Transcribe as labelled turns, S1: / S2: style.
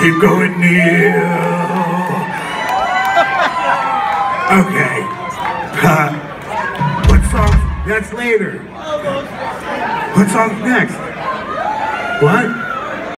S1: Keep going, near. Okay. Uh, what song? That's later. What song's next? What?